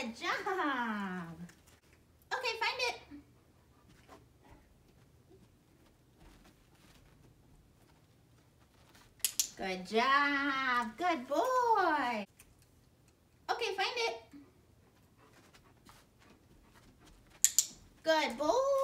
Good job. Okay, find it. Good job. Good boy. Okay, find it. Good boy.